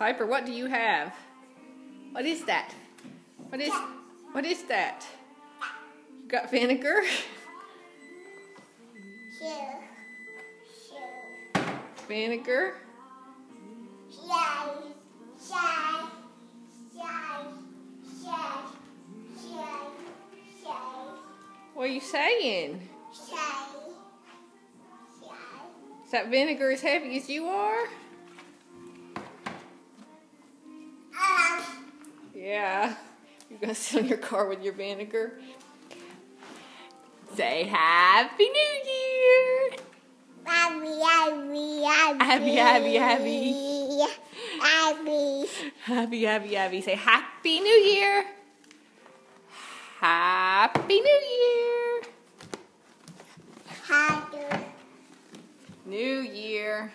Piper, what do you have? What is that? What is what is that? You got vinegar? Shoe. Shoe. Vinegar? Shy. What are you saying? Is that vinegar as heavy as you are? Yeah. You're gonna sit on your car with your vinegar? Say Happy New Year! Abby, Abby, Abby. Abby, Abby, Abby. Abby. Happy, happy, happy. Say Happy New Year! Happy New Year! Happy. New Year.